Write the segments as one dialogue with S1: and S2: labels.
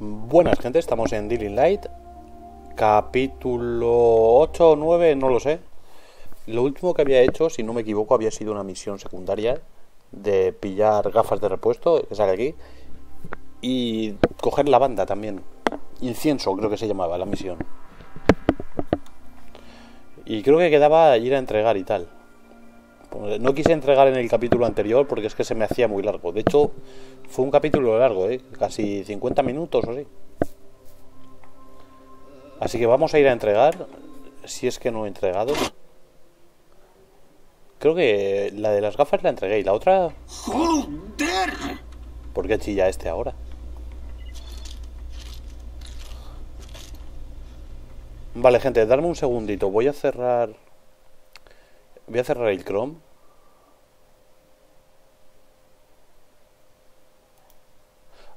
S1: Buenas gente, estamos en Dealing Light Capítulo 8 o 9, no lo sé. Lo último que había hecho, si no me equivoco, había sido una misión secundaria De pillar gafas de repuesto, que sale aquí Y coger la banda también. Incienso creo que se llamaba la misión. Y creo que quedaba ir a entregar y tal no quise entregar en el capítulo anterior porque es que se me hacía muy largo. De hecho, fue un capítulo largo, ¿eh? casi 50 minutos o así. Así que vamos a ir a entregar, si es que no he entregado. Creo que la de las gafas la entregué y la otra...
S2: ¡Joder!
S1: ¿Por qué chilla este ahora? Vale, gente, darme un segundito. Voy a cerrar... Voy a cerrar el Chrome.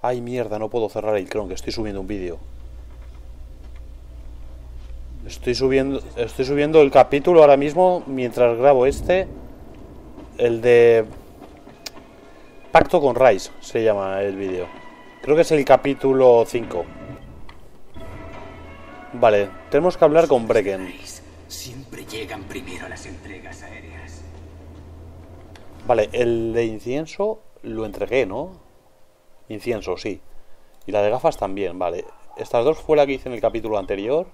S1: Ay, mierda, no puedo cerrar el Chrome, que estoy subiendo un vídeo. Estoy subiendo, estoy subiendo el capítulo ahora mismo mientras grabo este. El de... Pacto con Rice se llama el vídeo. Creo que es el capítulo 5. Vale, tenemos que hablar con Brecken.
S2: Siempre llegan primero las entregas aéreas.
S1: Vale, el de incienso lo entregué, ¿no? Incienso, sí. Y la de gafas también, vale. Estas dos fue la que hice en el capítulo anterior.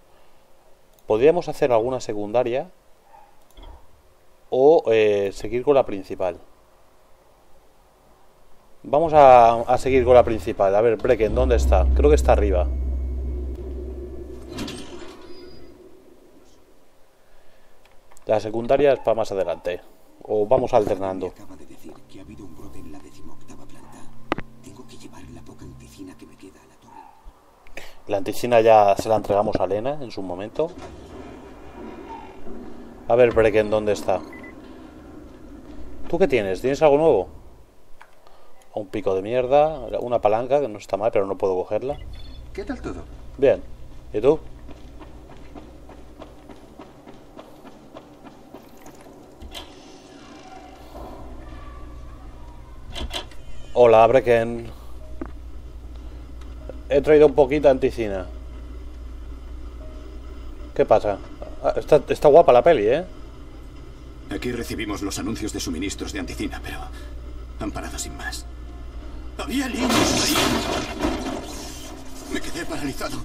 S1: Podríamos hacer alguna secundaria. O eh, seguir con la principal. Vamos a, a, seguir con la principal. A ver, Brecken, ¿dónde está? Creo que está arriba. La secundaria es para más adelante. O vamos alternando
S2: brote en la decimoctava planta. Tengo que llevar la poca anticina que me queda a la torre.
S1: La anticina ya se la entregamos a Lena en su momento. A ver, Brecken, ¿dónde está? ¿Tú qué tienes? ¿Tienes algo nuevo? Un pico de mierda, una palanca que no está mal, pero no puedo cogerla.
S3: ¿Qué tal todo?
S1: Bien. ¿Y tú? Hola, Brecken. He traído un poquito de anticina. ¿Qué pasa? Ah, Está, guapa la peli, ¿eh?
S3: Aquí recibimos los anuncios de suministros de anticina, pero han parado sin más. Había niños ahí. Me quedé paralizado.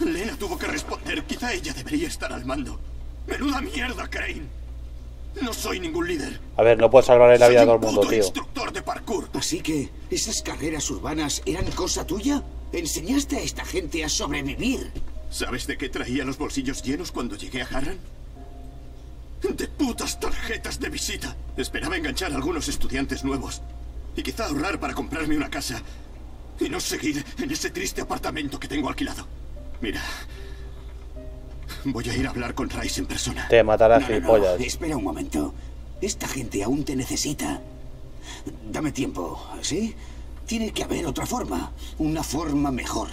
S3: Lena tuvo que responder. Quizá ella debería estar al mando. Menuda mierda, Crane. No soy ningún líder.
S1: A ver, no puedes salvar la vida a todo el mundo, tío.
S3: instructor de parkour.
S2: Así que, ¿esas carreras urbanas eran cosa tuya? ¿Enseñaste a esta gente a sobrevivir?
S3: ¿Sabes de qué traía los bolsillos llenos cuando llegué a Harran? De putas tarjetas de visita. Esperaba enganchar a algunos estudiantes nuevos. Y quizá ahorrar para comprarme una casa. Y no seguir en ese triste apartamento que tengo alquilado. Mira. Voy a ir a hablar con Rice en persona.
S1: Te matarás,
S2: No, no. Espera un momento. Esta gente aún te necesita. Dame tiempo, ¿sí? Tiene que haber otra forma. Una forma mejor.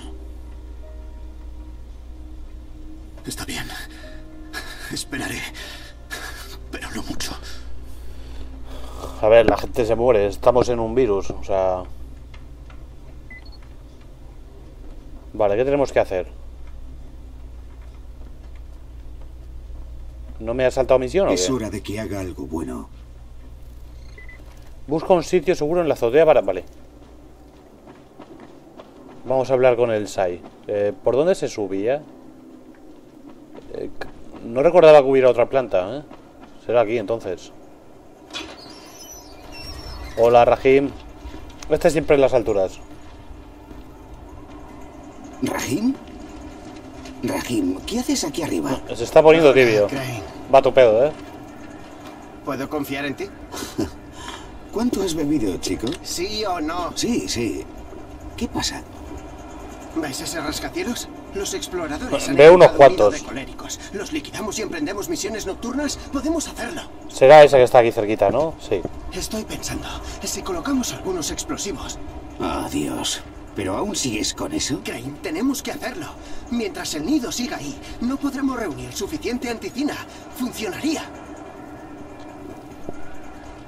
S3: Está bien. Esperaré. Pero no mucho.
S1: A ver, la gente se muere. Estamos en un virus, o sea... Vale, ¿qué tenemos que hacer? ¿No me ha saltado misión o
S2: Es hora de que haga algo bueno.
S1: Busca un sitio seguro en la azotea para... Vale. Vamos a hablar con el Sai. Eh, ¿Por dónde se subía? Eh, no recordaba que hubiera otra planta, ¿eh? Será aquí, entonces. Hola, Rahim. Este siempre en las alturas.
S2: ¿Rahim? Rahim, ¿qué haces aquí arriba?
S1: Se está poniendo tibio.
S4: Crane.
S1: Va tu pedo, ¿eh?
S4: ¿Puedo confiar en ti?
S2: ¿Cuánto has bebido, chico?
S4: ¿Sí o no?
S2: Sí, sí. ¿Qué pasa?
S4: ¿Vais a ser rascacielos? Los exploradores han
S1: Veo unos cuantos.
S4: de coléricos. ¿Los liquidamos y emprendemos misiones nocturnas? Podemos hacerlo.
S1: Será esa que está aquí cerquita, ¿no? Sí.
S4: Estoy pensando, si colocamos algunos explosivos,
S2: Ah, Dios. ¿Pero aún sigues con eso?
S4: Crane, tenemos que hacerlo. Mientras el nido siga ahí, no podremos reunir suficiente anticina. Funcionaría.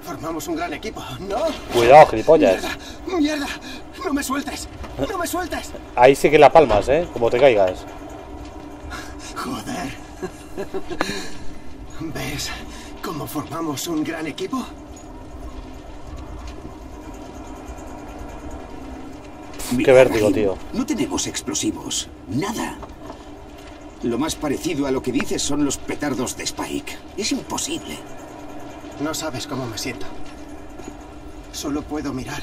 S4: Formamos un gran equipo, ¿no?
S1: Cuidado, gilipollas.
S4: ¡Mierda! ¡Mierda! ¡No me sueltes! ¡No me sueltes!
S1: Ahí sí que la palmas, ¿eh? Como te caigas.
S4: Joder. ¿Ves cómo formamos un gran equipo?
S1: Qué vértigo, tío.
S2: No tenemos explosivos. Nada. Lo más parecido a lo que dices son los petardos de Spike. Es imposible.
S4: No sabes cómo me siento. Solo puedo mirar.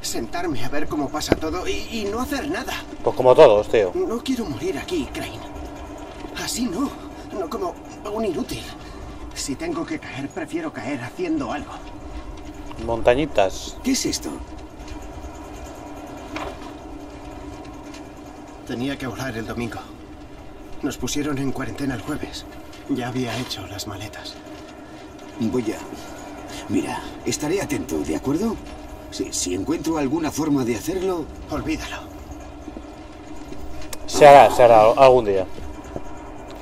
S4: Sentarme a ver cómo pasa todo y, y no hacer nada.
S1: Pues como todos, tío.
S4: No quiero morir aquí, Crane. Así no. No como un inútil. Si tengo que caer, prefiero caer haciendo algo.
S1: Montañitas.
S2: ¿Qué es esto?
S4: Tenía que volar el domingo. Nos pusieron en cuarentena el jueves. Ya había hecho las maletas.
S2: Voy a... Mira, estaré atento, ¿de acuerdo? Si, si encuentro alguna forma de hacerlo...
S4: Olvídalo.
S1: Se hará, se hará algún día.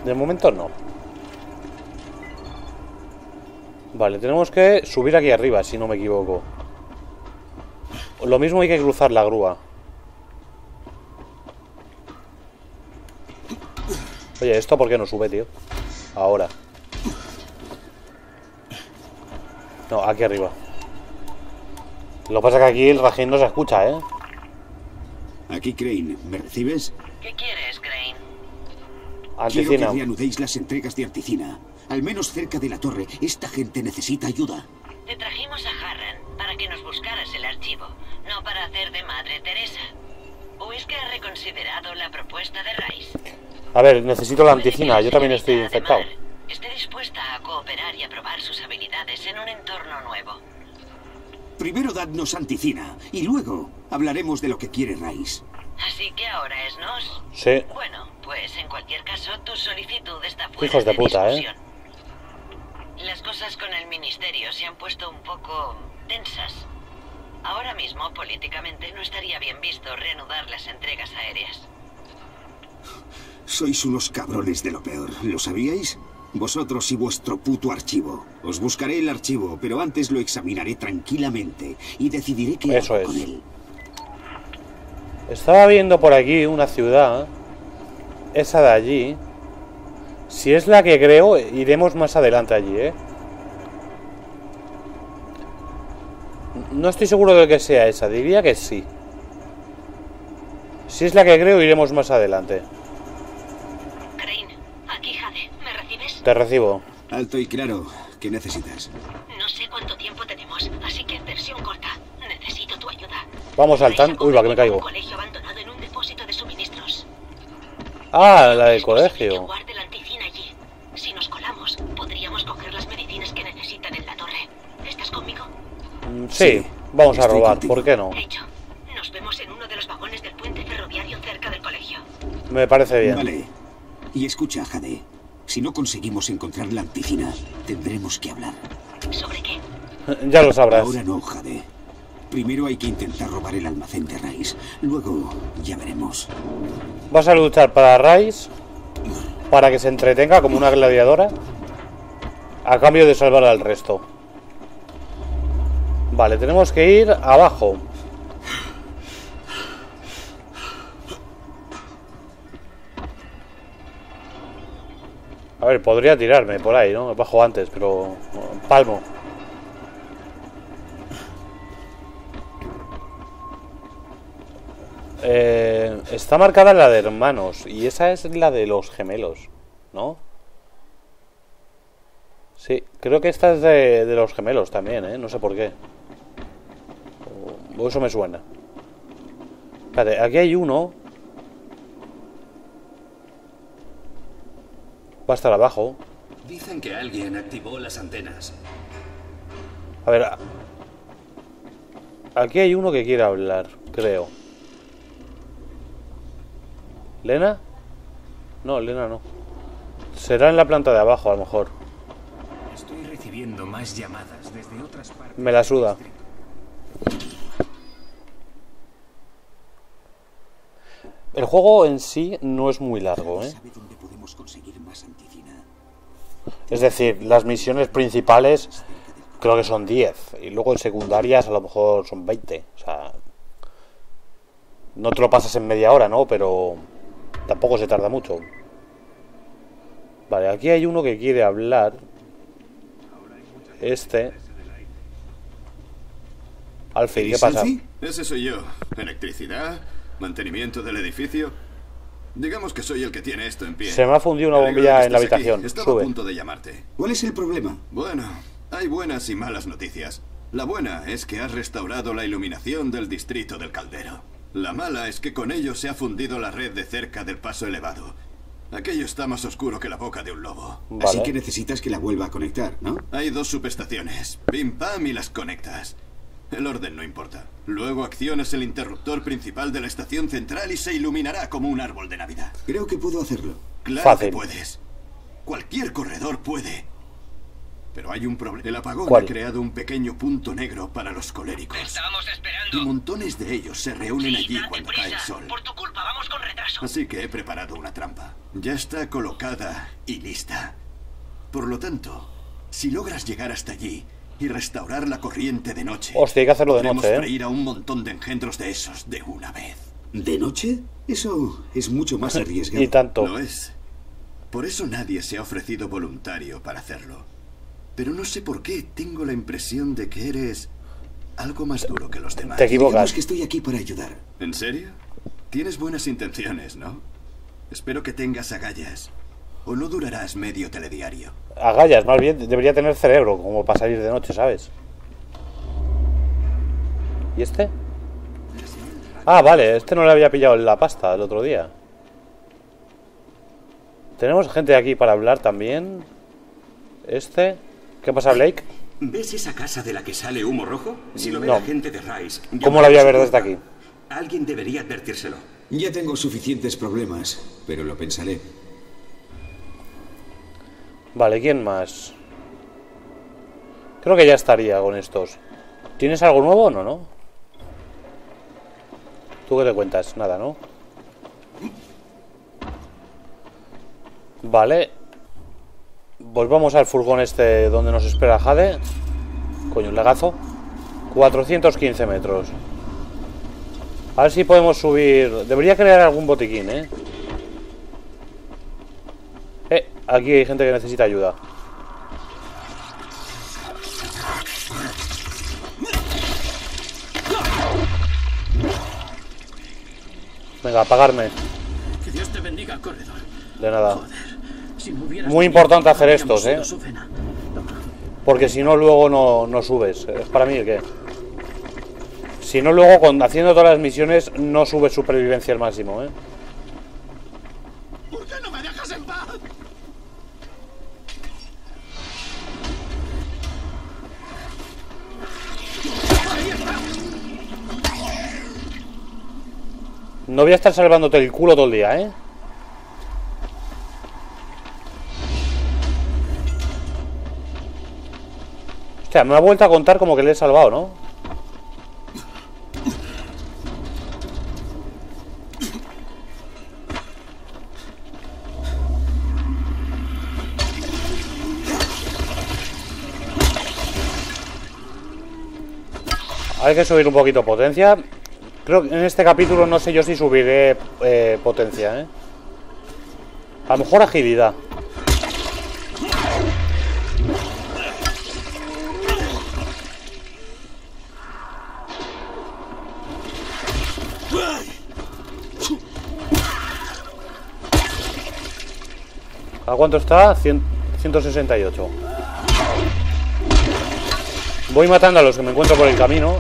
S1: De momento no. Vale, tenemos que subir aquí arriba, si no me equivoco. Lo mismo hay que cruzar la grúa. Oye, ¿esto por qué no sube, tío? Ahora. No, aquí arriba. Lo que pasa es que aquí el rajín no se escucha, ¿eh?
S2: Aquí, Crane, ¿me recibes?
S5: ¿Qué quieres, Crane?
S2: Quiero
S1: Anticina.
S2: que reanudéis las entregas de Articina. Al menos cerca de la torre. Esta gente necesita ayuda.
S5: Te trajimos a Harran para que nos buscaras el archivo, no para hacer de Madre Teresa. ¿O es que has reconsiderado la propuesta de Rice?
S1: A ver, necesito la anticina. Yo también estoy infectado.
S5: Esté dispuesta a cooperar y a probar sus habilidades en un entorno nuevo.
S2: Primero dadnos Anticina. Y luego hablaremos de lo que quiere Rice.
S5: Así que ahora es nos.
S1: Sí.
S5: Bueno, pues en cualquier caso, tu solicitud está fuera
S1: Hijos de puta, ¿eh?
S5: discusión. Las cosas con el ministerio se han puesto un poco tensas. Ahora mismo, políticamente, no estaría bien visto reanudar las entregas aéreas.
S2: Sois unos cabrones de lo peor. ¿Lo sabíais? Vosotros y vuestro puto archivo. Os buscaré el archivo, pero antes lo examinaré tranquilamente y decidiré qué
S1: Eso
S2: hago
S1: es.
S2: con él.
S1: Estaba viendo por aquí una ciudad. Esa de allí. Si es la que creo, iremos más adelante allí, ¿eh? No estoy seguro de que sea esa. Diría que sí. Si es la que creo, iremos más adelante. Te recibo.
S2: Alto y claro. ¿Qué necesitas?
S5: No sé cuánto tiempo tenemos, así que versión corta. Necesito tu ayuda.
S1: Vamos al tan... Uy, va, que me caigo.
S5: Un colegio abandonado en un depósito de suministros.
S1: Ah, la del colegio.
S5: guarde la anticina allí. Si nos colamos, podríamos coger las medicinas que necesitan en la torre. ¿Estás conmigo?
S1: Mm, Sí, vamos a robar.
S2: contigo.
S1: ¿Por qué no?
S5: Hecho. Nos vemos en uno de los vagones del puente ferroviario cerca del colegio.
S1: Me parece bien.
S2: Vale. Y escucha, Jade. Si no conseguimos encontrar la Anticina, tendremos que hablar.
S5: ¿Sobre qué?
S1: Ya lo sabrás.
S2: Ahora no, Jade. Primero hay que intentar robar el almacén de Rice. Luego ya veremos.
S1: ¿Vas a luchar para Rice? Para que se entretenga como una gladiadora. A cambio de salvar al resto. Vale, tenemos que ir abajo. A ver, podría tirarme por ahí, ¿no? Bajo antes, pero... Palmo. Eh, está marcada la de hermanos y esa es la de los gemelos, ¿no? Sí, creo que esta es de, de los gemelos también, ¿eh? No sé por qué. O- eso me suena. Espérate, aquí hay uno. Va a estar abajo.
S6: Dicen que alguien activó las antenas.
S1: A ver. Aquí hay uno que quiere hablar, creo. ¿Lena? No, Lena no. Será en la planta de abajo, a lo mejor.
S6: Estoy recibiendo más llamadas desde otras partes.
S1: Me la suda. El juego en sí no es muy largo, ¿eh? Es decir, las misiones principales creo que son 10. Y luego en secundarias a lo mejor son 20. O sea... No te lo pasas en media hora, ¿no? Pero tampoco se tarda mucho. Vale, aquí hay uno que quiere hablar. Este. Alfie, ¿qué
S2: ¿Eres
S1: pasa?
S3: Ese soy yo. Electricidad, mantenimiento del edificio. Digamos que soy el que tiene esto en pie.
S1: Se me ha fundido una bombilla en la
S3: estés aquí.
S1: habitación.
S3: Estaba
S1: Sube.
S3: a punto de llamarte.
S2: ¿Cuál es el problema?
S3: Bueno, hay buenas y malas noticias. La buena es que has restaurado la iluminación del distrito del caldero. La mala es que con ello se ha fundido la red de cerca del paso elevado. Aquello está más oscuro que la boca de un lobo.
S2: Así que necesitas que la vuelva a conectar, ¿no?
S3: Hay dos subestaciones. Pim pam y las conectas. El orden no importa. Luego accionas el interruptor principal de la estación central y se iluminará como un árbol de Navidad.
S2: Creo que puedo hacerlo.
S3: Claro
S1: Fácil.
S3: que puedes. Cualquier corredor puede. Pero hay un problema. El apagón
S1: ¿Cuál?
S3: ha creado un pequeño punto negro para los coléricos.
S7: Estábamos
S3: Y
S7: esperando.
S3: montones de ellos se reúnen allí cuando
S7: prisa.
S3: cae el sol.
S7: Por tu culpa, vamos con retraso.
S3: Así que he preparado una trampa. Ya está colocada y lista. Por lo tanto, si logras llegar hasta allí y restaurar la corriente de noche,
S1: Hostia, hay que hacerlo de
S3: podremos
S1: noche, ¿eh?
S3: freír a un montón de engendros de esos de una vez.
S2: ¿De noche? Eso es mucho más arriesgado.
S1: Y tanto.
S3: Lo es. Por eso nadie se ha ofrecido voluntario para hacerlo. Pero no sé por qué tengo la impresión de que eres algo más duro que los demás.
S1: Te
S2: Digamos
S1: equivocas.
S2: que estoy aquí para ayudar.
S3: ¿En serio? Tienes buenas intenciones, ¿no? Espero que tengas agallas. O no durarás medio telediario.
S1: Agallas, más bien debería tener cerebro, como para salir de noche, ¿sabes? ¿Y este? Ah, vale, este no le había pillado la pasta el otro día. Tenemos gente aquí para hablar también. Este. ¿Qué pasa, Blake?
S6: ¿Ves esa casa de la que sale humo rojo? Si lo ve
S1: No.
S6: la gente de Rice.
S1: ¿Cómo la voy a ver desde aquí?
S6: Alguien debería advertírselo.
S2: Ya tengo suficientes problemas, pero lo pensaré.
S1: Vale, ¿quién más? Creo que ya estaría con estos. ¿Tienes algo nuevo o no, no? ¿Tú qué te cuentas? Nada, ¿no? Vale. Volvamos al furgón este donde nos espera Jade. Coño, un legazo. 415 metros. A ver si podemos subir... Debería crear algún botiquín, ¿eh? Eh, aquí hay gente que necesita ayuda. Venga, apagarme.
S8: Que Dios te bendiga, corredor.
S1: De nada.
S8: Si me hubieras
S1: Muy importante hacer estos, ¿eh? Porque si no, luego no, no subes. ¿Es para mí qué? Si no, luego con, haciendo todas las misiones no subes supervivencia al máximo, ¿eh?
S3: No
S1: voy a estar salvándote el culo todo el día, ¿eh? Hostia, me ha vuelto a contar como que le he salvado, ¿no? Hay que subir un poquito potencia. Creo que en este capítulo no sé yo si subiré eh, potencia, ¿eh? A lo mejor agilidad. ¿A cuánto está? Cien- 168. Voy matando a los que me encuentro por el camino.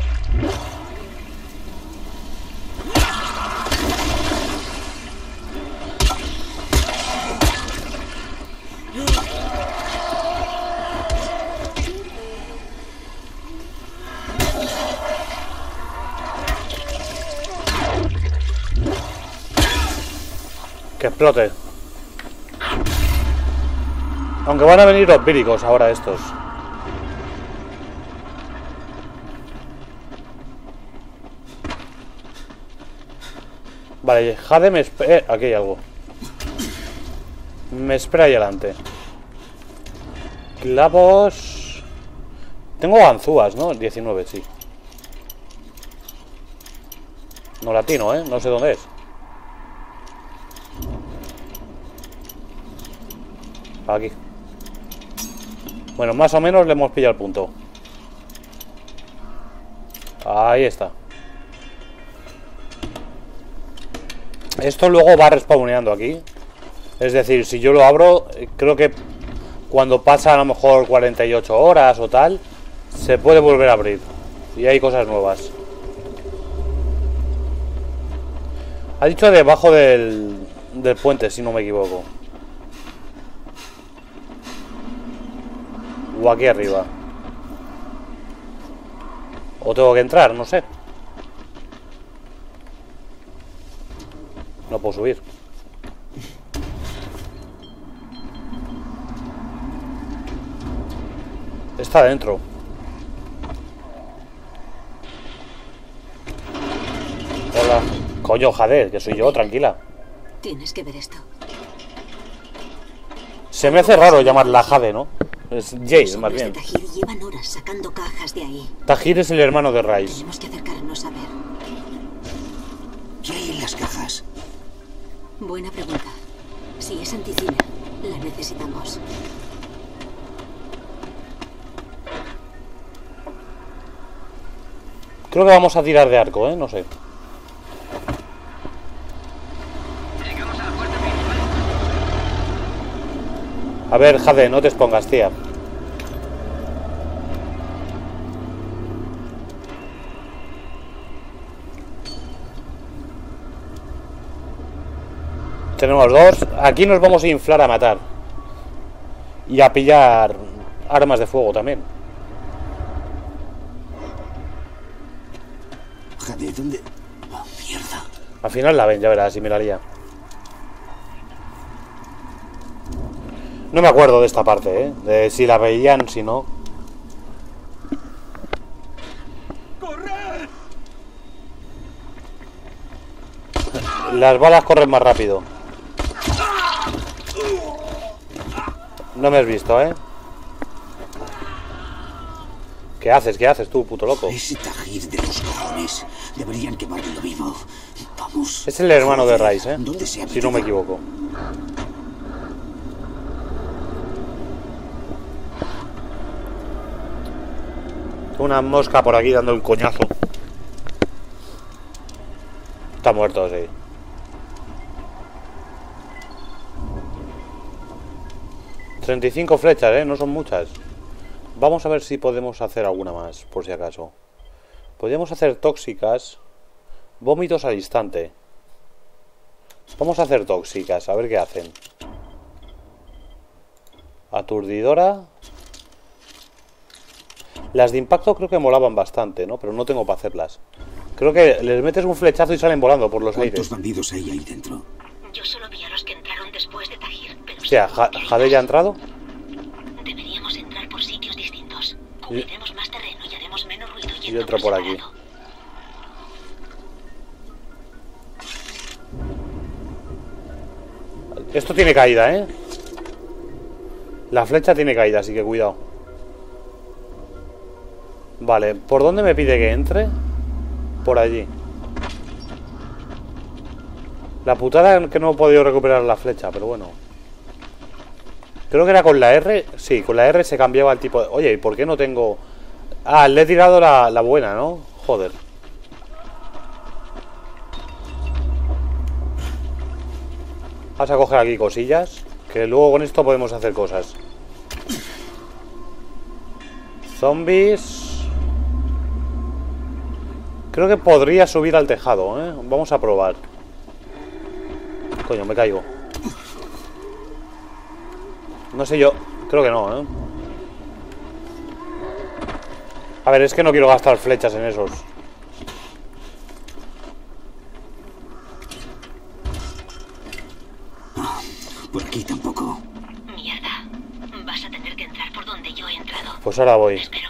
S1: Aunque van a venir los víricos ahora estos. Vale, Jade me espera... Eh, aquí hay algo. Me espera ahí adelante. Clavos... Tengo ganzúas, ¿no? 19, sí. No latino, ¿eh? No sé dónde es. Aquí. Bueno, más o menos le hemos pillado el punto. Ahí está. Esto luego va respawneando aquí. Es decir, si yo lo abro, eh, creo que cuando pasa a lo mejor 48 horas o tal, se puede volver a abrir. Y hay cosas nuevas. Ha dicho debajo del, del puente, si no me equivoco. O aquí arriba. O tengo que entrar, no sé. No puedo subir. Está dentro. Hola. Coño, Jade, que soy yo, tranquila.
S5: Tienes que ver esto.
S1: Se me hace raro llamarla Jade, ¿no? Es Jace, más bien.
S5: de Tajir llevan horas sacando cajas de ahí.
S1: Tajir es el hermano de Rice.
S5: Tenemos que acercarnos a ver.
S2: ¿Qué hay en las cajas?
S5: Buena pregunta. Si es anticina, la necesitamos.
S1: Creo que vamos a tirar de arco, ¿eh? No sé. A ver, Jade, no te expongas, tía. Tenemos dos. Aquí nos vamos a inflar a matar. Y a pillar armas de fuego también.
S2: Jade, ¿dónde...? Oh, mierda.
S1: Al final la ven, ya verás, y me la. No me acuerdo de esta parte, ¿eh? De si la veían, si no. Las balas corren más rápido. No me has visto, ¿eh? ¿Qué haces? ¿Qué haces tú, puto loco?
S2: Ese Tajir de los cojones. Deberían quemarlo vivo. Vamos.
S1: Es el hermano de Rice, ¿eh?
S2: ¿Dónde se ha
S1: Si no me equivoco. Una mosca por aquí dando el coñazo. Está muerto, sí. ...35 flechas, ¿eh? No son muchas. Vamos a ver si podemos hacer alguna más, por si acaso. Podríamos hacer tóxicas... Vómitos al instante. Vamos a hacer tóxicas, a ver qué hacen. Aturdidora. Las de impacto creo que molaban bastante, ¿no? Pero no tengo para hacerlas. Creo que les metes un flechazo y salen volando por los
S2: ¿Cuántos
S1: aires.
S2: bandidos hay ahí dentro?
S5: Yo solo vi a los que entraron después de Tajir, pero...
S1: Hostia,
S5: seguro
S1: Ja- ¿Jade ya ha entrado?
S5: Deberíamos entrar por sitios distintos. Cubriremos más terreno y haremos menos ruido
S1: Yo
S5: yendo
S1: entro por aquí. Esto tiene caída, ¿eh? La flecha tiene caída, así que cuidado. Vale, ¿por dónde me pide que entre? Por allí. La putada que no he podido recuperar la flecha, pero bueno. Creo que era con la R. Sí, con la R se cambiaba el tipo de... Oye, ¿y por qué no tengo...? Ah, le he tirado la, la buena, ¿no? Joder. Vas a coger aquí cosillas. Que luego con esto podemos hacer cosas. Zombies. Creo que podría subir al tejado, ¿eh? Vamos a probar. Coño, me caigo. No sé yo. Creo que no, ¿eh? A ver, es que no quiero gastar flechas en esos.
S2: Por aquí tampoco.
S5: Mierda. Vas a tener que entrar por donde yo he entrado.
S1: Pues ahora voy.
S5: Espero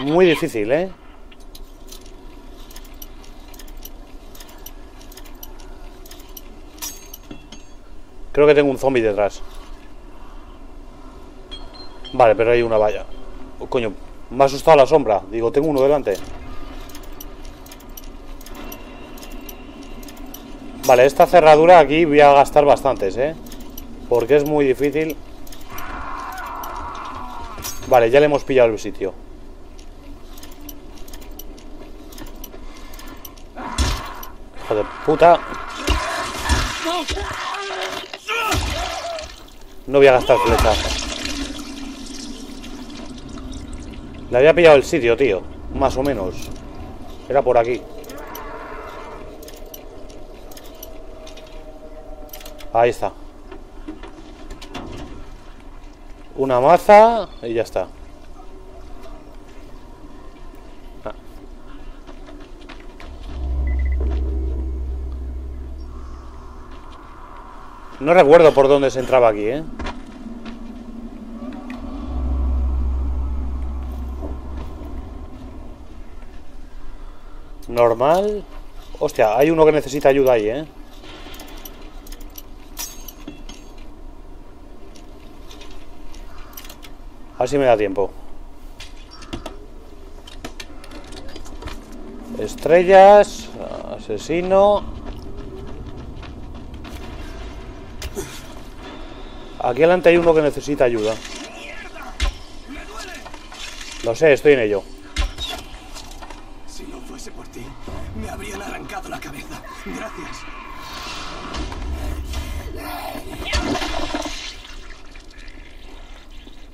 S1: Muy difícil, ¿eh? Creo que tengo un zombie detrás. Vale, pero hay una valla. Oh, coño, me ha asustado la sombra. Digo, tengo uno delante. Vale, esta cerradura aquí voy a gastar bastantes, ¿eh? Porque es muy difícil. Vale, ya le hemos pillado el sitio. De puta. No voy a gastar flechas. Le había pillado el sitio, tío. Más o menos. Era por aquí. Ahí está. Una maza y ya está. No recuerdo por dónde se entraba aquí, ¿eh? Normal. Hostia, hay uno que necesita ayuda ahí, ¿eh? A ver si me da tiempo. Estrellas. Asesino. Aquí adelante hay uno que necesita ayuda. Lo sé, estoy en ello.
S4: Si no fuese por ti, me habrían arrancado la cabeza. Gracias.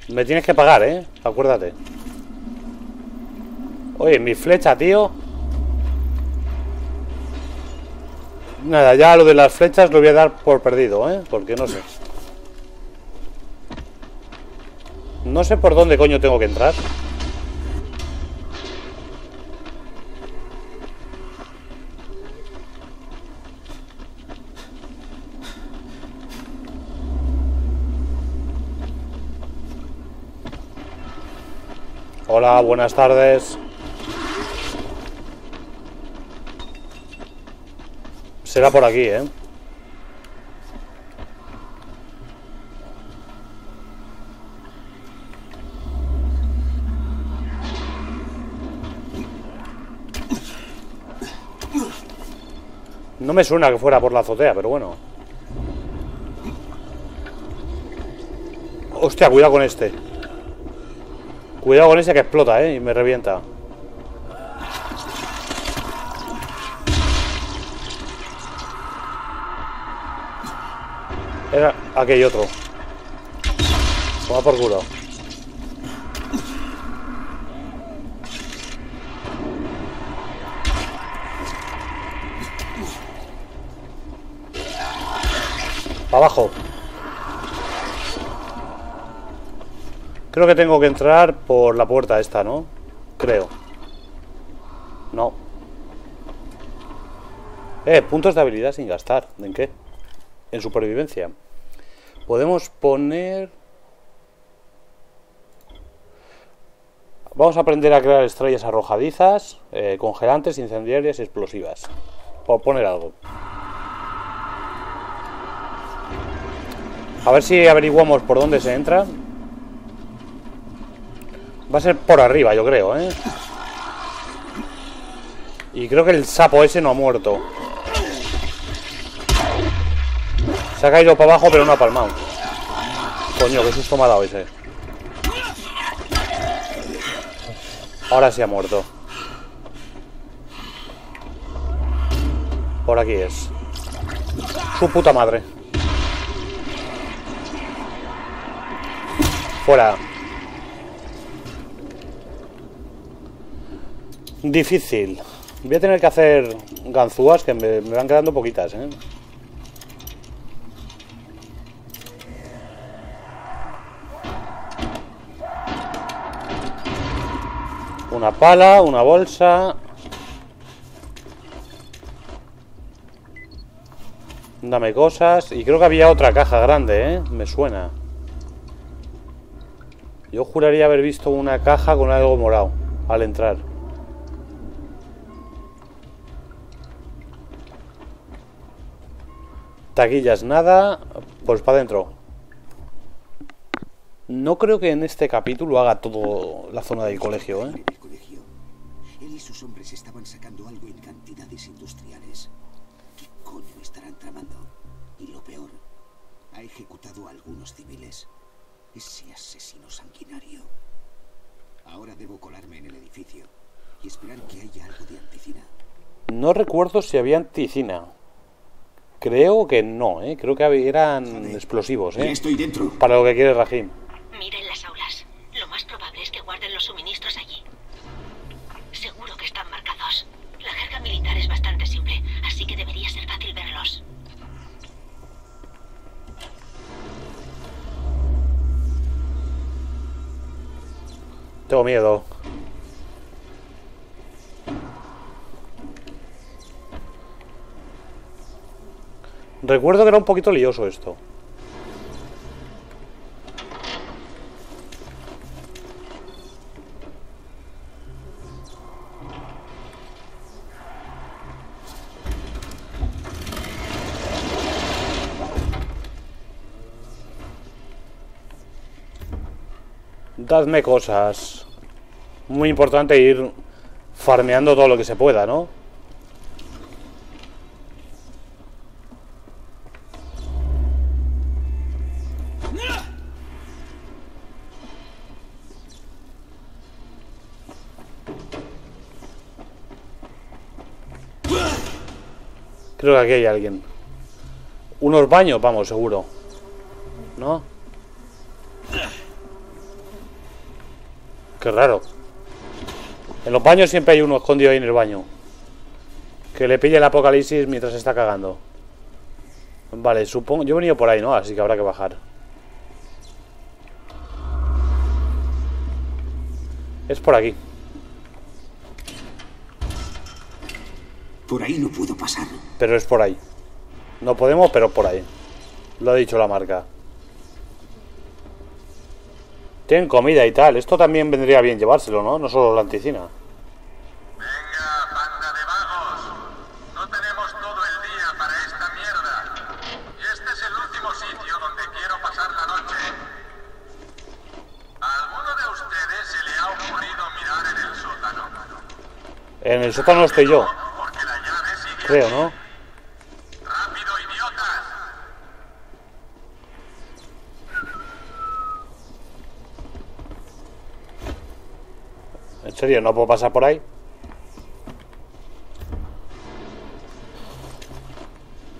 S1: Me tienes que pagar, ¿eh? Acuérdate. Oye, mi flecha, tío. Nada, ya lo de las flechas lo voy a dar por perdido, ¿eh? Porque no sé. No sé por dónde coño tengo que entrar. Hola, buenas tardes. Será por aquí, ¿eh? No me suena que fuera por la azotea, pero bueno. Hostia, cuidado con este. Cuidado con ese que explota, ¿eh? Y me revienta. Era hay otro. Toma por culo. Abajo. Creo que tengo que entrar por la puerta esta, ¿no? Creo. No. Eh, puntos de habilidad sin gastar. ¿En qué? En supervivencia. Podemos poner... Vamos a aprender a crear estrellas arrojadizas, eh, congelantes, incendiarias y explosivas. Por poner algo. A ver si averiguamos por dónde se entra. Va a ser por arriba, yo creo, ¿eh? Y creo que el sapo ese no ha muerto. Se ha caído para abajo, pero no ha palmado. Coño, qué susto me ha dado ese. Ahora sí ha muerto. Por aquí es. Su puta madre. Fuera. Difícil. Voy a tener que hacer ganzúas que me, van quedando poquitas, ¿eh? Una pala, una bolsa. Dame cosas. Y creo que había otra caja grande, ¿eh? Me suena. Yo juraría haber visto una caja con algo morado al entrar. Taquillas nada, pues para adentro. No creo que en este capítulo haga todo la zona del colegio, ¿eh?
S2: Él y sus hombres estaban sacando algo en cantidades industriales. ¿Qué coño estarán tramando? Y lo peor, ha ejecutado a algunos civiles. Ese asesino sanguinario. Ahora debo colarme en el edificio y esperar que haya algo de anticina.
S1: No recuerdo si había anticina. Creo que no, ¿eh? Creo que eran explosivos,
S2: Ya
S1: ¿eh?
S2: estoy dentro.
S1: Para lo que quiere Rahim.
S5: Miren las aulas. Lo más probable es que guarden los
S1: Tengo miedo. Recuerdo que era un poquito lioso esto. Dadme cosas. Muy importante ir farmeando todo lo que se pueda, ¿no? Creo que aquí hay alguien. Unos baños, vamos, seguro. ¿No? Qué raro. En los baños siempre hay uno escondido ahí en el baño. Que le pille el apocalipsis mientras se está cagando. Vale, supongo... Yo he venido por ahí, ¿no? Así que habrá que bajar. Es por aquí.
S2: Por ahí no puedo pasar.
S1: Pero es por ahí. No podemos, pero por ahí. Lo ha dicho la marca. Tienen comida y tal. Esto también vendría bien llevárselo, ¿no? No solo la anticina.
S9: Venga, banda de vagos. No tenemos todo el día para esta mierda. Y este es el último sitio donde quiero pasar la noche. ¿A alguno de ustedes se le ha ocurrido mirar en el sótano?
S1: En el sótano estoy yo. Creo. ¿no? Serio? ¿No puedo pasar por ahí?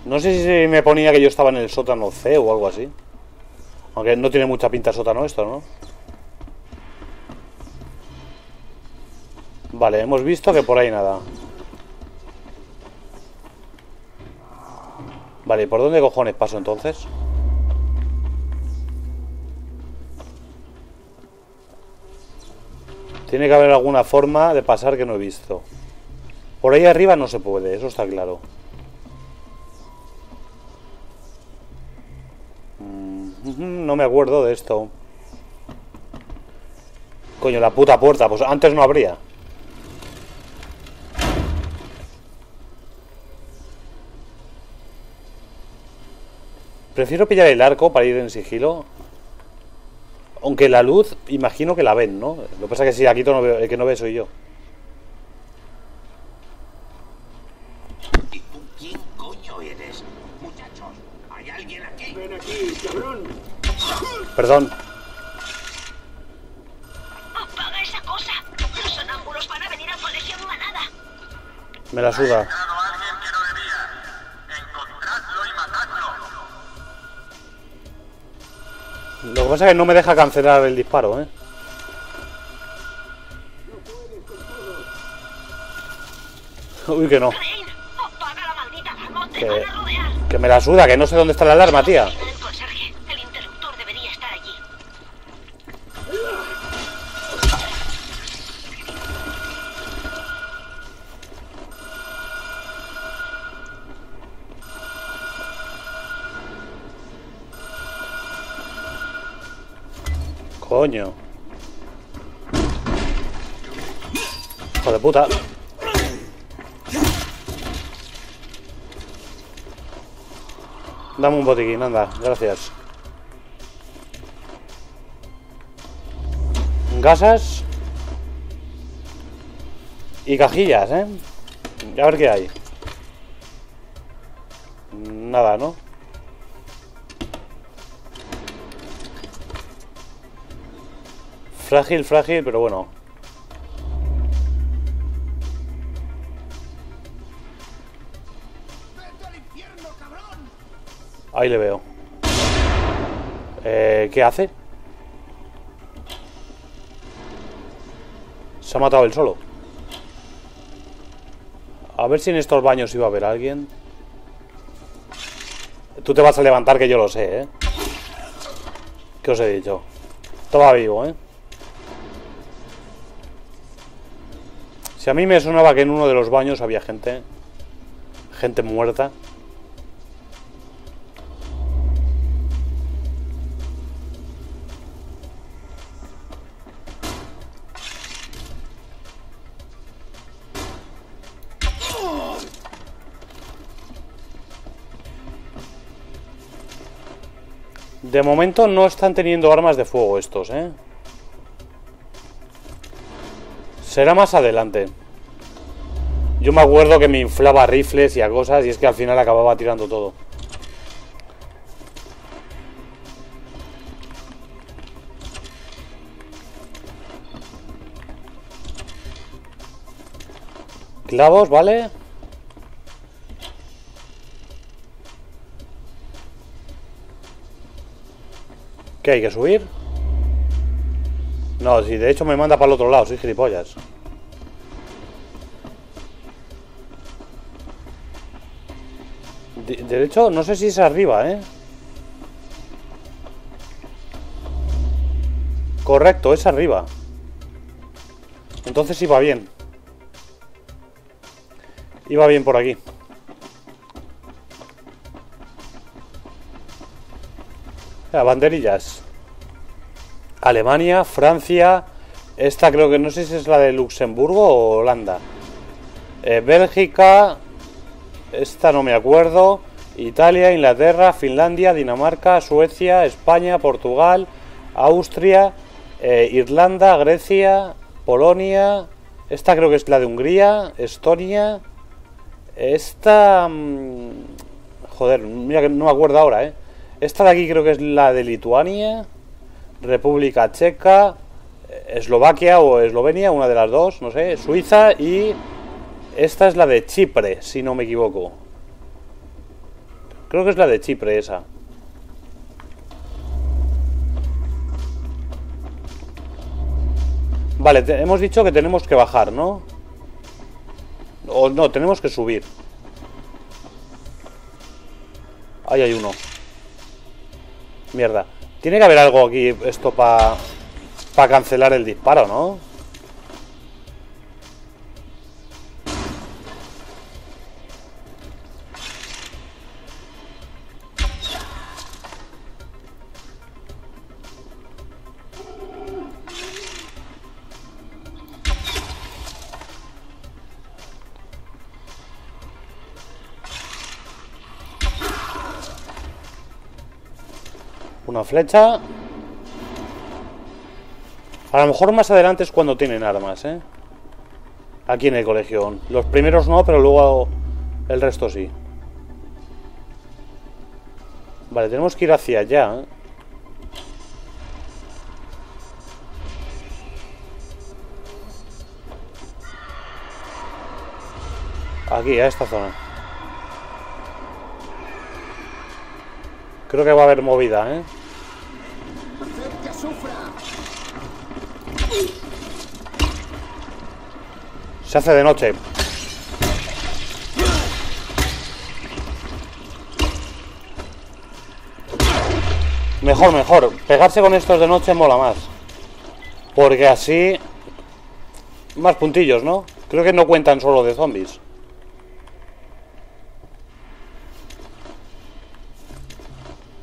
S1: No sé si me ponía que yo estaba en el sótano C o algo así. Aunque no tiene mucha pinta sótano esto, ¿no? Vale, hemos visto que por ahí nada. Vale, ¿por dónde cojones paso entonces? Tiene que haber alguna forma de pasar que no he visto. Por ahí arriba no se puede, eso está claro. Mm, No me acuerdo de esto. Coño, la puta puerta, pues antes no habría. Prefiero pillar el arco para ir en sigilo. Aunque la luz, imagino que la ven, ¿no? Lo que pasa es que si aquí no veo- el que no ve soy yo.
S2: ¿Y tú quién coño eres? Muchachos, ¿hay alguien aquí?
S4: Ven aquí, cabrón.
S1: Perdón.
S5: ¡Apaga esa cosa! Los sonámbulos van a venir a colegio en manada.
S1: Me la suda. Lo que pasa es que no me deja cancelar el disparo, ¿eh? Uy, que no. Que,
S5: rodear.
S1: que me la suda, que no sé dónde está la alarma, tía. Dame un botiquín, anda, gracias. Gasas. Y cajillas, ¿eh? A ver qué hay. nada, ¿no? Frágil, frágil, pero bueno. Ahí le veo. Eh, ¿Qué hace? Se ha matado él solo. A ver si en estos baños iba a haber alguien. Tú te vas a levantar que yo lo sé, ¿eh? ¿Qué os he dicho? Estaba vivo, ¿eh? Si a mí me sonaba que en uno de los baños había gente... Gente muerta. De momento no están teniendo armas de fuego estos, ¿eh? Será más adelante. Yo me acuerdo que me inflaba rifles y a cosas y es que al final acababa tirando todo. Clavos, ¿vale? ¿Qué hay que subir? No, si de hecho me manda para el otro lado, soy gilipollas. De, de hecho, no sé si es arriba, ¿eh? Correcto, es arriba. Entonces iba bien. Iba bien por aquí. Banderillas. Alemania, Francia. Esta creo que no sé si es la de Luxemburgo o Holanda. Eh, Bélgica. Esta no me acuerdo. Italia, Inglaterra, Finlandia, Dinamarca, Suecia, España, Portugal, Austria, eh, Irlanda, Grecia, Polonia. Esta creo que es la de Hungría, Estonia. Esta... mmm, joder, mira que no me acuerdo ahora, ¿eh? Esta de aquí creo que es la de Lituania, República Checa, Eslovaquia o Eslovenia, una de las dos, no sé, Suiza y esta es la de Chipre, si no me equivoco. Creo que es la de Chipre esa. Vale, hemos dicho que tenemos que bajar, ¿no? O no, tenemos que subir. Ahí hay uno. Mierda. Tiene que haber algo aquí, esto para cancelar el disparo, ¿no? Una flecha. A lo mejor más adelante es cuando tienen armas, ¿eh? Aquí en el colegio. Los primeros no, pero luego el resto sí. Vale, tenemos que ir hacia allá. ¿eh? Aquí, a esta zona. Creo que va a haber movida, ¿eh? Se hace de noche. Mejor, mejor. Pegarse con estos de noche mola más. Porque así... Más puntillos, ¿no? Creo que no cuentan solo de zombies.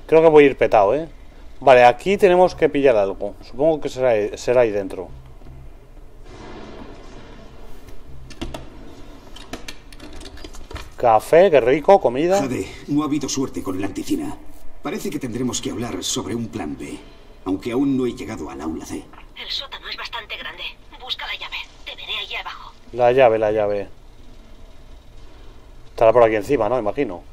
S1: Creo que voy a ir petado, ¿eh? Vale, aquí tenemos que pillar algo. Supongo que será, será ahí dentro. Café, qué rico, comida.
S2: Jade, no ha habido suerte con la anticina. Parece que tendremos que hablar sobre un plan B, aunque aún no he llegado al aula C.
S5: El sótano es bastante grande. Busca la llave. Te veré allí abajo.
S1: La llave, la llave. Estará por aquí encima, ¿no? Imagino.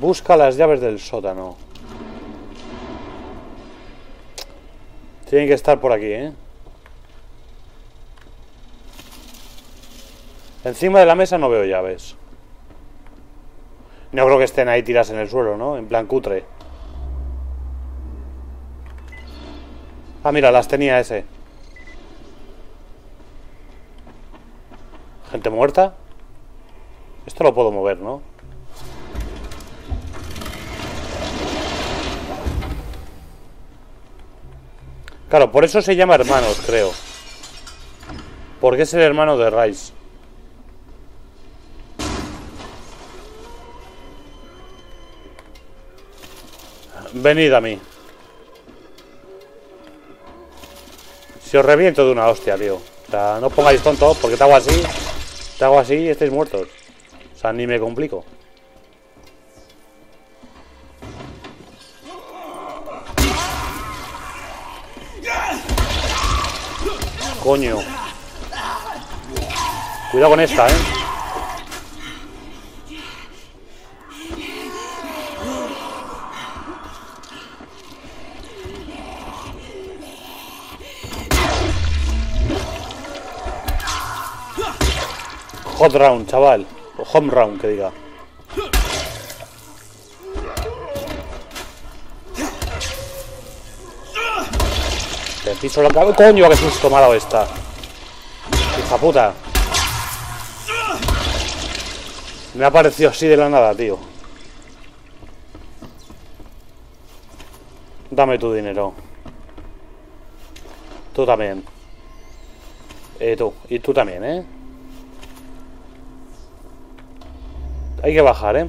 S1: Busca las llaves del sótano. Tienen que estar por aquí, ¿eh? Encima de la mesa no veo llaves. No creo que estén ahí tiras en el suelo, ¿no? En plan cutre. Ah, mira, las tenía ese. Gente muerta. Esto lo puedo mover, ¿no? Claro, por eso se llama hermanos, creo. Porque es el hermano de Rice. Venid a mí. Si os reviento de una hostia, tío. O sea, no os pongáis tontos porque te hago así. Te hago así y estáis muertos. O sea, ni me complico. Coño. Cuidado con esta, eh. Hot round, chaval. O home round, que diga. Piso la cabeza. Coño, que susto me ha dado esta. Hija puta. Me ha parecido así de la nada, tío. Dame tu dinero. Tú también. Eh, tú. Y tú también, ¿eh? Hay que bajar, ¿eh?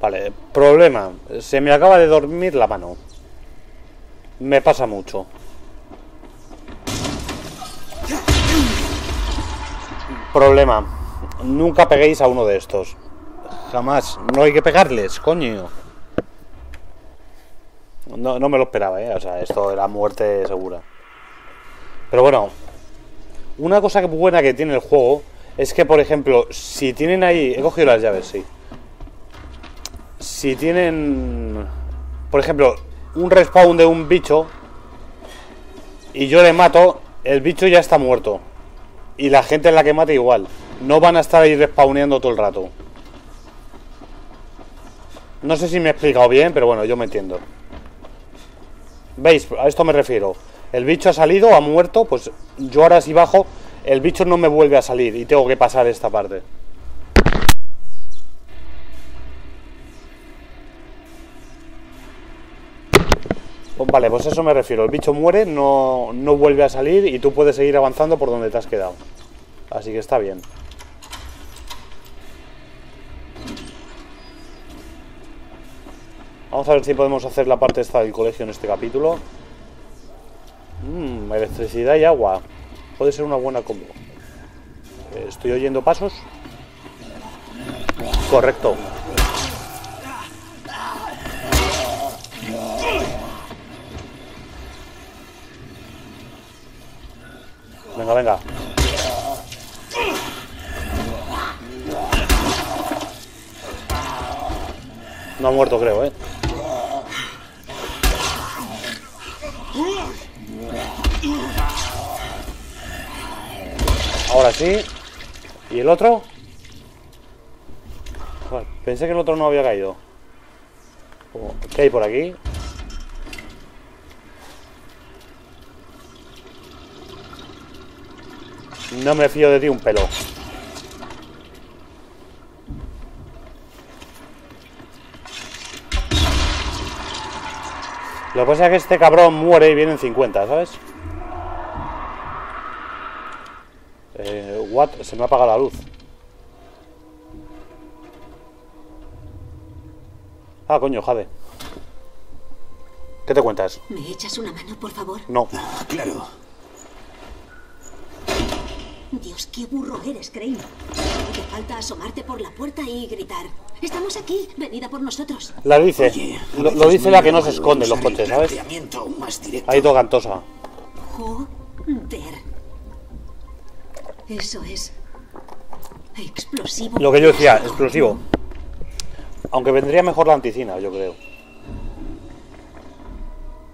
S1: Vale, problema. Se me acaba de dormir la mano. Me pasa mucho. Problema. Nunca peguéis a uno de estos. Jamás. No hay que pegarles, coño. No, no me lo esperaba, ¿eh? O sea, esto era muerte segura. Pero bueno. Una cosa buena que tiene el juego es que, por ejemplo, si tienen ahí... He cogido las llaves, sí. Si tienen... Por ejemplo, un respawn de un bicho y yo le mato, el bicho ya está muerto. Y la gente en la que mate igual. No van a estar ahí respawneando todo el rato. No sé si me he explicado bien, pero bueno, yo me entiendo. ¿Veis? A esto me refiero. El bicho ha salido, ha muerto, pues yo ahora si bajo, el bicho no me vuelve a salir y tengo que pasar esta parte. Pues vale, pues eso me refiero. El bicho muere, no, no vuelve a salir y tú puedes seguir avanzando por donde te has quedado. Así que está bien. Vamos a ver si podemos hacer la parte esta del colegio en este capítulo. Mmm, electricidad y agua. Puede ser una buena combo. Eh, Estoy oyendo pasos. Correcto. Venga, venga. No ha muerto, creo, ¿eh? Ahora sí. ¿Y el otro? Joder, pensé que el otro no había caído. Oh, ¿Qué hay por aquí? No me fío de ti un pelo. Lo que pasa es que este cabrón muere y vienen 50, ¿sabes? Eh, what? Se me apaga la luz. Ah, coño, Jade. ¿Qué te cuentas?
S5: ¿Me echas una mano, por favor?
S1: No.
S2: Ah, claro.
S5: Dios, qué burro eres, Crane. Solo te falta asomarte por la puerta y gritar. Estamos aquí, venida por nosotros.
S1: La dice.
S2: Oye,
S1: Lo, lo dice la que no se esconde en los coches, ¿sabes? Ahí tocantosa.
S5: Joder. Eso es. Explosivo.
S1: Lo que yo decía, explosivo. Aunque vendría mejor la anticina, yo creo.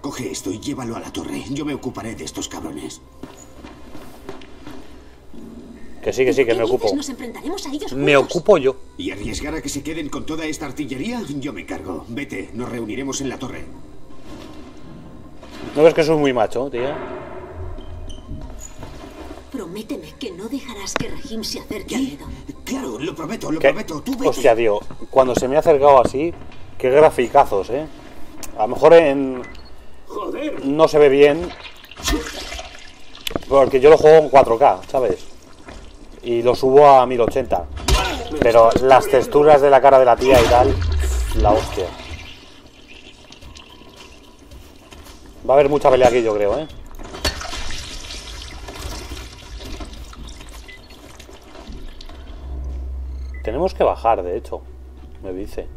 S2: Coge esto y llévalo a la torre. Yo me ocuparé de estos cabrones.
S1: Que sí, que sí, que
S5: ¿Qué
S1: me ocupo.
S5: Nos enfrentaremos a ellos
S1: Me ocupo yo.
S2: ¿Y arriesgar a que se queden con toda esta artillería? Yo me cargo. Vete, nos reuniremos en la torre.
S1: ¿No ves que soy muy macho, tío?
S5: Prométeme que no dejarás que Rahim se acerque a Ledo.
S2: Claro, lo prometo, lo
S1: ¿Qué?
S2: prometo. Tú vete.
S1: Hostia, tío. Cuando se me ha acercado así, qué graficazos, eh. A lo mejor en. No se ve bien. Porque yo lo juego en 4K, ¿sabes? Y lo subo a 1080. Pero las texturas de la cara de la tía y tal, la hostia. Va a haber mucha pelea aquí, yo creo, ¿eh? Tenemos que bajar, de hecho. Me dice.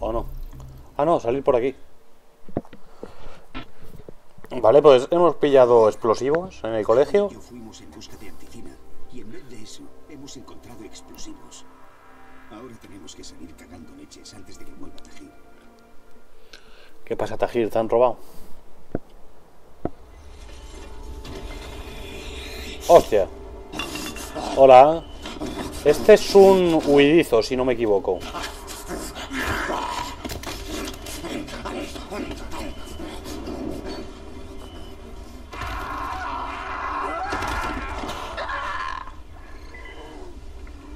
S1: ¿O no? Ah, no, salir por aquí. Vale, pues hemos pillado explosivos en el colegio.
S2: Yo fuimos en busca de anticina. Y en vez de eso, hemos encontrado explosivos. Ahora tenemos que salir cagando leches antes de que vuelva Tajir.
S1: ¿Qué pasa, Tajir? ¿Te han robado? Hostia. Hola. Este es un huidizo, si no me equivoco.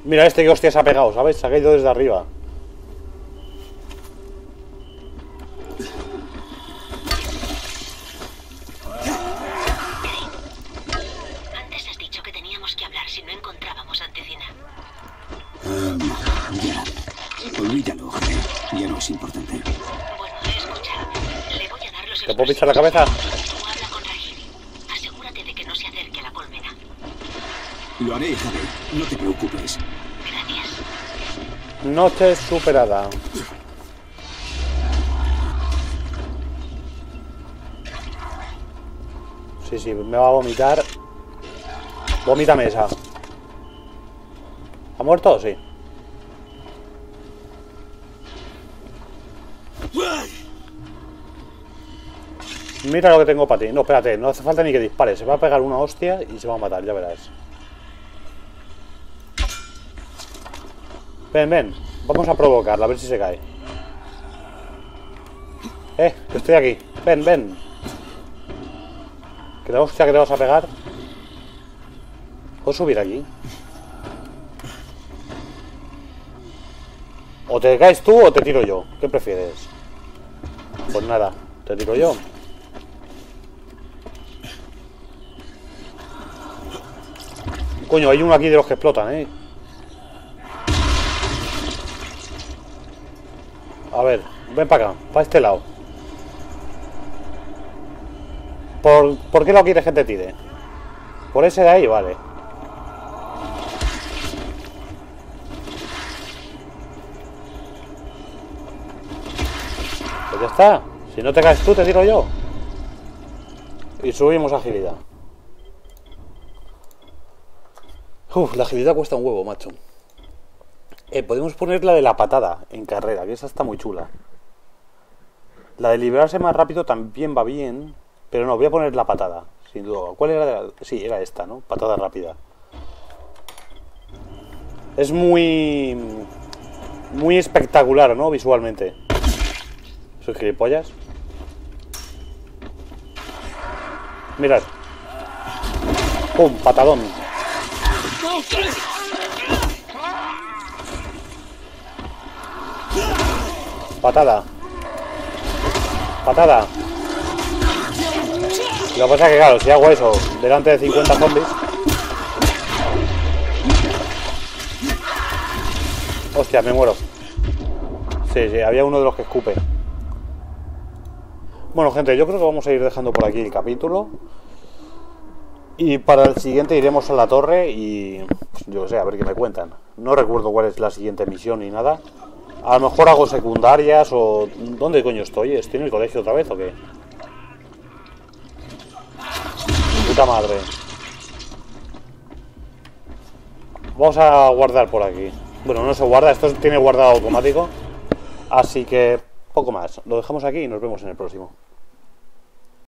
S1: Mira este que hostia se ha pegado, ¿sabes? Se ha caído desde arriba. Superada. Sí, sí, me va a vomitar. Vomítame esa. ¿Ha muerto? Sí. Mira lo que tengo para ti. No, espérate, no hace falta ni que dispare. Se va a pegar una hostia y se va a matar, ya verás. Ven, ven. Vamos a provocarla, a ver si se cae. Eh, estoy aquí. Ven, ven. Que la que te vas a pegar. ¿Puedo subir aquí? O te caes tú o te tiro yo. ¿Qué prefieres? Pues nada, te tiro yo. Coño, hay uno aquí de los que explotan, ¿eh? A ver, ven para acá, para este lado. ¿Por, ¿Por qué lo quieres que te tire? Por ese de ahí, vale. Pues ya está. Si no te caes tú, te tiro yo. Y subimos agilidad. Uf, la agilidad cuesta un huevo, macho. Eh, podemos poner la de la patada en carrera, que esa está muy chula. La de librarse más rápido también va bien, pero no, voy a poner la patada, sin duda. ¿Cuál era? la- Sí, era esta, ¿no? Patada rápida. Es muy... Muy espectacular, ¿no? Visualmente. ¿Soy gilipollas? Mirad. ¡Pum! Patadón. Patada. Patada. Lo que pasa es que, claro, si hago eso delante de 50 zombies. Hostia, me muero. Sí, sí, había uno de los que escupe. Bueno, gente, yo creo que vamos a ir dejando por aquí el capítulo. Y para el siguiente iremos a la torre y yo sé, a ver qué me cuentan. No recuerdo cuál es la siguiente misión ni nada. A lo mejor hago secundarias o... ¿Dónde coño estoy? ¿Estoy en el colegio otra vez o qué? Puta madre. Vamos a guardar por aquí. Bueno, no se guarda, esto tiene guardado automático. Así que poco más. Lo dejamos aquí y nos vemos en el próximo.